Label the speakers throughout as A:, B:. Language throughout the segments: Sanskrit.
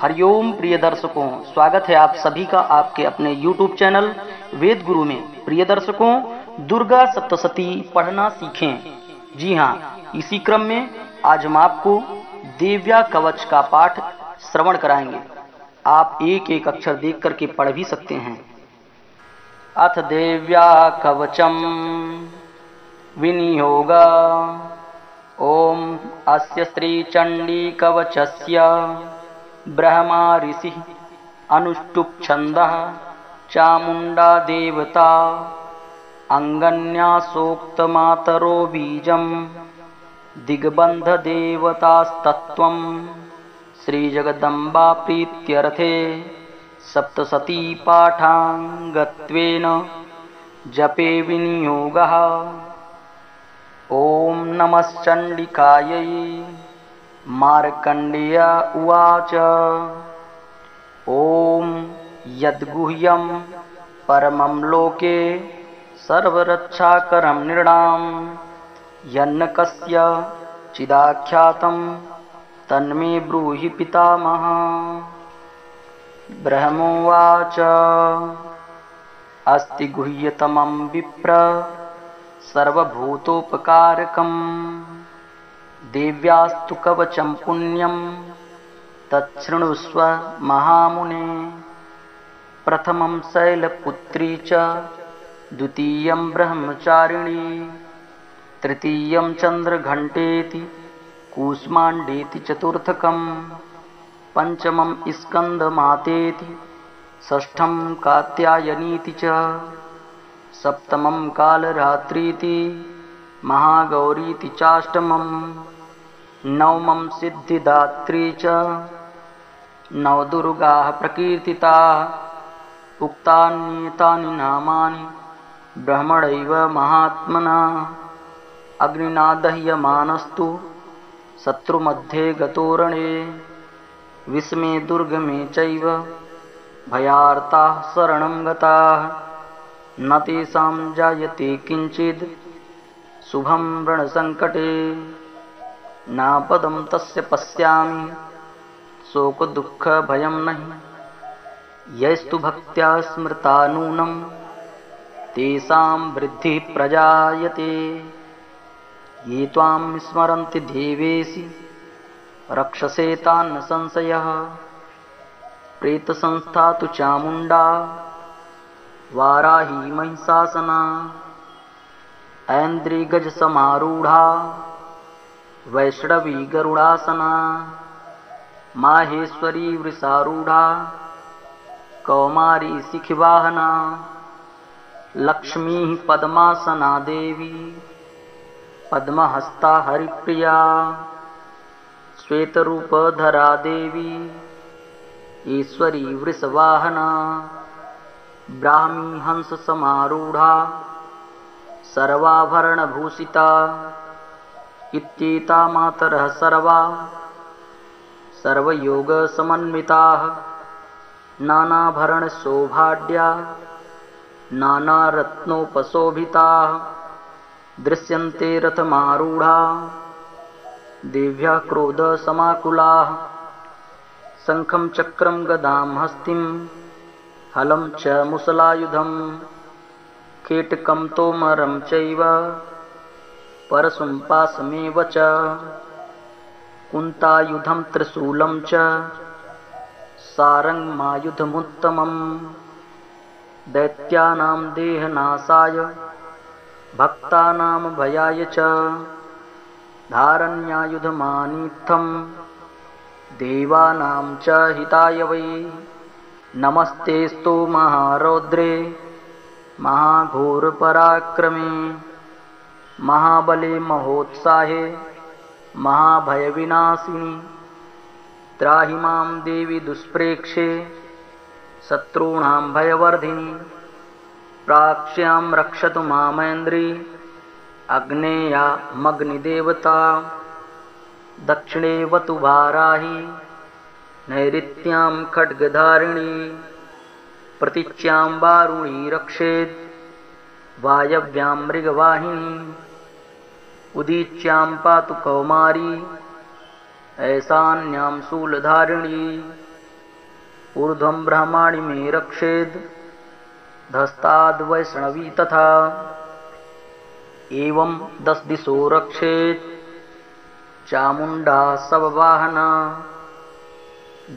A: हरिओम प्रिय दर्शकों, स्वागत है आप सभी का आपके अपने YouTube चैनल वेद गुरु में। प्रिय दर्शकों, दुर्गा सप्तशती पढ़ना सीखें। जी हाँ इसी क्रम में आज हम आपको देव्या कवच का पाठ श्रवण कराएँगे। आप एक एक अक्षर देख करके पढ़ भी सकते हैं। अथ देव्या कवचम विनियोग। ॐ अस्य श्रीचण्डीकवचस्य ब्रह्मा ऋषिः अनुष्टुप्छन्दः चामुण्डा देवता अङ्गन्यासोक्तमातरो बीजं दिग्बन्धदेवतास्तत्त्वं श्रीजगदम्बा प्रीत्यर्थे सप्तशतीपाठाङ्गत्वेन जपे विनियोगः। ॐ नमश्चण्डिकायै मार्कण्डेय उवाच। ॐ यद्गुह्यं परमं लोके सर्वरक्षाकरं नृणां। यन्न कस्य चिदाख्यातं तन्मे ब्रूहि पितामह। ब्रह्मोवाच। अस्ति गुह्यतमं विप्र सर्वभूतोपकारकम् देव्यास्तु कवचं पुण्यं तच्छृणुष्व महामुने। प्रथमं शैलपुत्री च द्वितीयं ब्रह्मचारिणी तृतीयं चन्द्रघण्टेति कूष्माण्डेति चतुर्थकं पञ्चमं स्कन्दमातेति षष्ठं कात्यायनीति च सप्तमं कालरात्रीति महागौरीति चाष्टमं नवमं सिद्धिदात्री च। नवदुर्गाः प्रकीर्तिताः उक्तान्येतानि नामानि ब्रह्मणैव महात्मना। अग्निना दह्यमानस्तु शत्रुमध्ये गतोरणे। विस्मे दुर्गमे चैव भयार्ताः शरणं गताः। न तेषां जायते किञ्चिद् शुभं व्रणसङ्कटे नापदं तस्य पश्यामि। शोकदुःखभयं नहि। यैस्तु भक्त्या स्मृता नूनं तेषां वृद्धिः प्रजायते। ये त्वां स्मरन्ति देवेशि। रक्षसे तान्न संशयः। प्रेतसंस्था तु चामुण्डा। वाराही महिषासना। ऐन्द्रिगजसमारूढा वैष्णवी गरुडासना माहेश्वरी वृषारूढा। कौमारी शिखिवाहना लक्ष्मीः पद्मासना देवी। पद्महस्ता हरिप्रिया। श्वेतरूपधरा देवी। ईश्वरी वृषवाहना। ब्राह्मी हंससमारूढा सर्वाभरणभूषिता इत्येता मातरः सर्वा सर्वयोगसमन्विताः नानाभरणशोभाढ्या नानारत्नोपशोभिताः दृश्यन्ते रथमारूढा देव्या क्रोधसमाकुलाः शङ्खं चक्रं गदां हस्तिं हलं च मुसलायुधं कीटकं तोमरं चैव परशुं पाशमेव च। कुन्तायुधं त्रिशूलं च। सारङ्गमायुधमुत्तमं दैत्यानां देहनाशाय। भक्तानां भयाय च। धारण्यायुधमानीत्थं देवानां च हिताय वै। नमस्तेस्तु महारौद्रे। महाघोरपराक्रमे महाबले महोत्साहे त्राहि मां देवि दुष्प्रेक्षे शत्रूणां भयवर्धिनि प्राक्ष्यां रक्षतु मामेन्द्री अग्नेयामग्निदेवता दक्षिणे वतु वाराहि नैऋत्यां खड्गधारिणी प्रतीच्यां वारुणी रक्षेत् वायव्यां मृगवाहिनी उदीच्यां पातु कौमारी ऐशान्यां शूलधारिणी ऊर्ध्वं ब्रह्माणि मे रक्षेद् धस्ताद्वैष्णवी तथा एवं दशदिशो रक्षेत् चामुण्डा सववाहना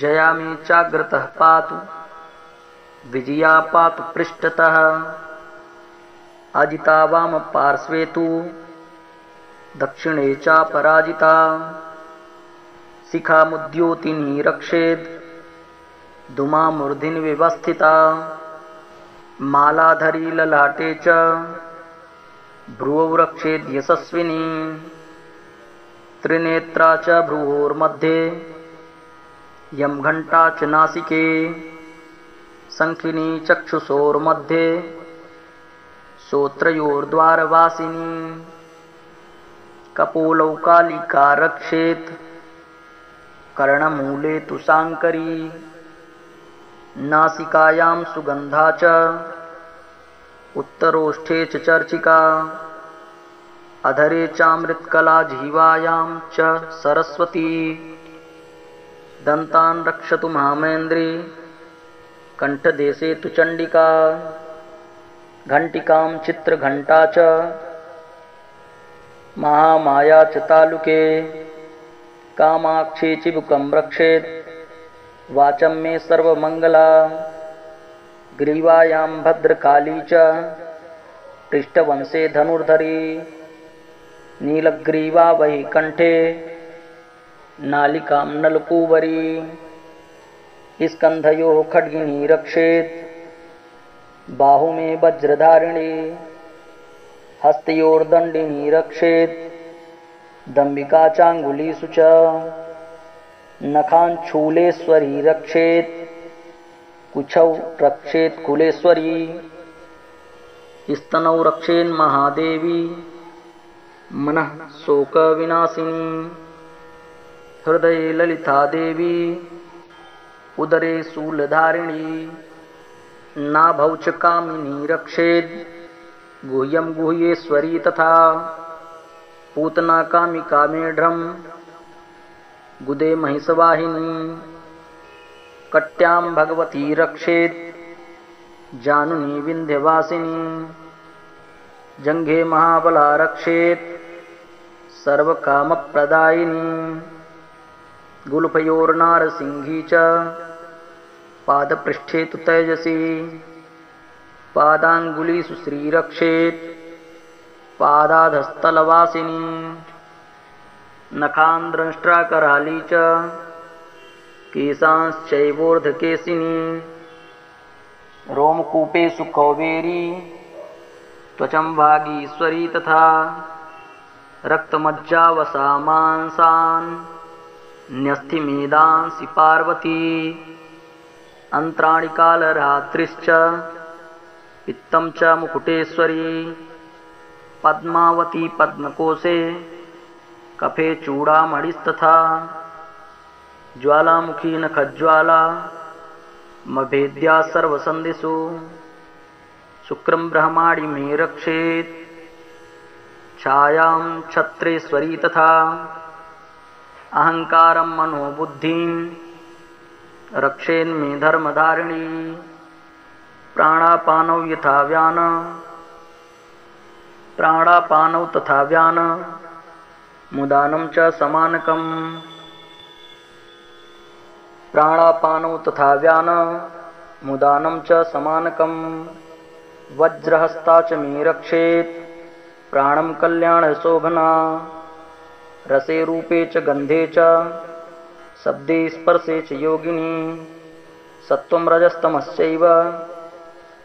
A: जया मे चाग्रतः पातु विजया पातु पृष्ठतः अजिता वामपार्श्वे तु दक्षिणे चापराजिता। शिखामुद्योतिनी रक्षेद् धूमामूर्धिनिव्यवस्थिता मालाधरी ललाटे च। भ्रुवौ रक्षेद् यशस्विनी। त्रिनेत्रा च भ्रुवोर्मध्ये। यं घण्टा च नासिके। शङ्खिनी चक्षुषोर्मध्ये श्रोत्रयोर्द्वारवासिनी। कपोलौ कालिका रक्षेत्। कर्णमूले तु शाङ्करी नासिकायां सुगन्धा च। उत्तरोष्ठे च चर्चिका। अधरे चामृत्कला जिह्वायां च सरस्वती। दन्तान् रक्षतु महामेन्द्री कण्ठदेशे तु चण्डिका। घण्टिकां चित्रघण्टा च। महामाया च तालुके। कामाक्षी चिबुकं रक्षेत्। वाचं मे सर्वमङ्गला ग्रीवायां भद्रकाली च। पृष्ठवंशे धनुर्धरी। नीलग्रीवा वै कण्ठे नालिकां नलकूवरी स्कन्धयोः खड्गिनी रक्षेत्। बाहु मे वज्रधारिणी हस्तयोर्दण्डिनी रक्षेत् दम्बिका चाङ्गुलीषु च नखाञ्छूलेश्वरी रक्षेत् कुचौ रक्षेत् कुलेश्वरी, स्तनौ रक्षेन्महादेवी मनः शोकविनाशिनी हृदये ललिता देवी, उदरे शूलधारिणी। नाभौ च कामिनी रक्षेद् गुह्यं गुह्येश्वरी तथा पूतना कामिका मेढ्रम् गुदे महिषवाहिनी कट्यां भगवती रक्षेत् जानुनी विन्ध्यवासिनी जङ्घे महाबला रक्षेत् सर्वकामप्रदायिनी गुल्फयोर्नारसिंही च पादपृष्ठे तु तेजसी। पादाङ्गुलीषु श्रीरक्षेत्। पादाधस्तलवासिनी। नखान्द्रष्ट्राकराली च। केशांश्चैवोर्धकेशिनी रोमकूपेषु कौबेरी त्वचं वागीश्वरी तथा। रक्तमज्जावसा मांसान् न्यस्थिमेदांसि पार्वती अन्त्राणि कालरात्रिश्च। पित्तं च मुकुटेश्वरी। पद्मावती पद्मकोशे। कफे चूडामणिस्तथा। ज्वालामुखी नखज्वाला। मभेद्या सर्वसन्धिषु। शुक्रं ब्रह्माणि मे रक्षेत्। छायां छत्रेश्वरी तथा। अहङ्कारं मनोबुद्धिं रक्षेन्मे धर्मधारिणी। प्राणापानौ यथा व्यान। प्राणापानौ तथा व्यान। मुदानं च समानकम्। प्राणापानौ तथा व्यान। मुदानं च समानकम्। वज्रहस्ता च मे रक्षेत्। प्राणं कल्याणशोभना रसे रूपे च गन्धे च शब्दे स्पर्शे च योगिनी, सत्त्वं रजस्तमश्चैव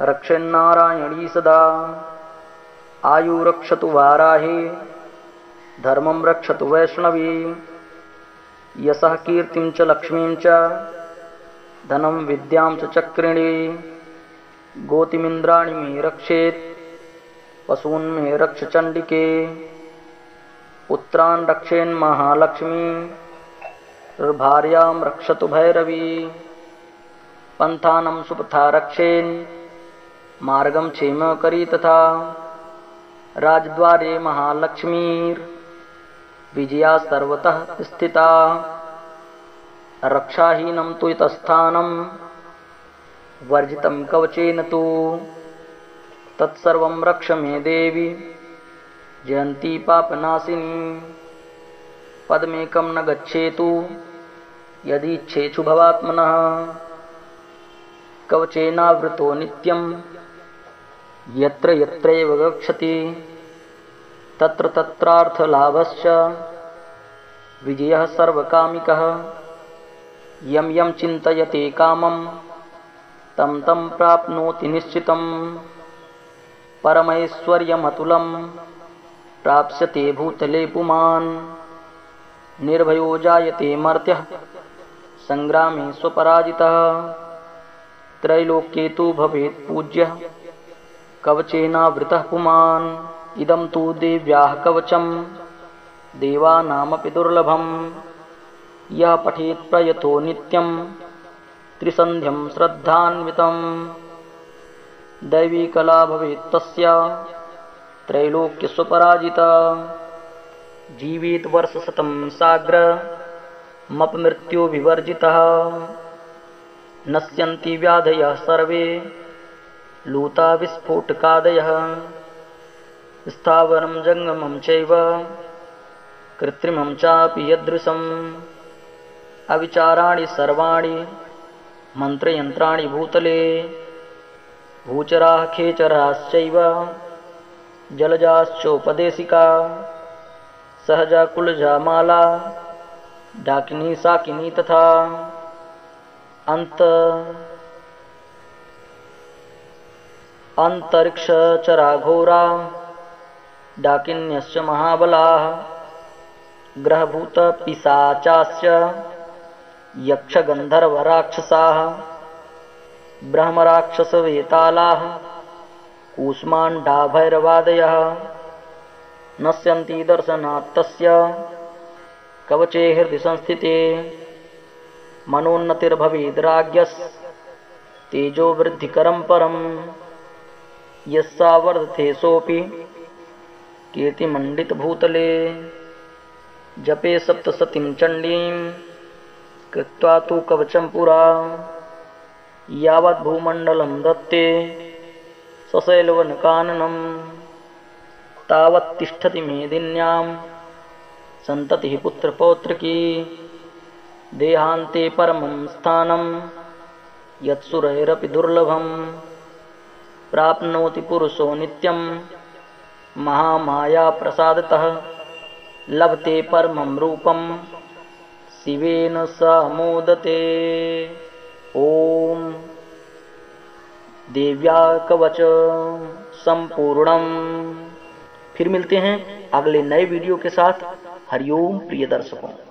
A: रक्षन्नारायणी सदा। आयु आयुरक्षतु वाराहे, धर्मं रक्षतु वैष्णवी। यशः कीर्तिं लक्ष्मीं धनं विद्यां चक्रिणी। गोतिमिन्द्राणि मे रक्षेत् पशून्मे रक्ष चण्डिके पुत्रान् रक्षेन्महालक्ष्मी भार्यां रक्षतु भैरवी। पन्थानं सुपथा रक्षेन्। मार्गं क्षेमकरी तथा। राजद्वारे महालक्ष्मीर्विजया सर्वतः स्थिता। रक्षाहीनं तु इतस्थानं वर्जितं कवचेन तु। तत्सर्वं रक्ष मे देवी। जयन्ती पापनाशिनी। पदमेकं न गच्छेतु। यदीच्छेषु भवात्मनः कवचेनावृतो नित्यं यत्र यत्रैव गच्छति तत्र तत्रार्थलाभश्च विजयः सर्वकामिकः। यं यं चिन्तयते कामं तं तं प्राप्नोति निश्चितं परमैश्वर्यमतुलं प्राप्स्यते भूतले पुमान् निर्भयो जायते मर्त्यः सङ्ग्रामे स्वपराजितः। त्रैलोक्ये तु भवेत् पूज्यः। कवचेनावृतः पुमान्। इदं तु देव्याः कवचं देवानामपि दुर्लभं यः पठेत् प्रयतो नित्यं त्रिसन्ध्यं श्रद्धान्वितं दैवी कला भवेत् तस्य। त्रैलोक्यस्वपराजिता। जीवेत् वर्षशतं साग्रमपमृत्युविवर्जितः नश्यन्ति व्याधयः सर्वे। लूता विस्फोटकादयः। स्थावरं जङ्गमं चैव। कृत्रिमं चापि यदृशम्। अविचाराणि सर्वाणि। भूतले। भूचराः खेचराश्चैव। जलजाश्चोपदेशिका। सहजा कुलजा माला। डाकिनी साकिनी तथा अन्त अन्तरिक्षचराघोरा डाकिन्यश्च महाबलाः ग्रहभूतपिशाचाश्च यक्षगन्धर्वराक्षसाः ब्रह्मराक्षसवेतालाः कूष्माण्डाभैरवादयः नश्यन्ति दर्शनात् तस्य कवचे हृदि संस्थिते। मनोन्नतिर्भवेद्राज्ञस्तेजोवृद्धिकरं परम्। यस्सा वर्धते सोऽपि कीर्तिमण्डितभूतले। जपे सप्तसतीं चण्डीं। कृत्वा तु कवचं पुरा। यावद्भूमण्डलं दत्ते। सशैलवनकाननं तावत्तिष्ठति मेदिन्यां सन्ततिः पुत्रपौत्रकी देहान्ते परमं स्थानं यत्सुरैरपि दुर्लभम प्राप्नोति पुरुषो नित्यं, महामायाप्रसादतः। लभते परमं रूपम शिवेन स मोदते। ॐ देव्या कवच संपूर्णम। फिर मिलते हैं अगले नए वीडियो के साथ। हरिओम प्रिय दर्शकों।